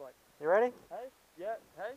like. You ready? Hey, yeah, hey.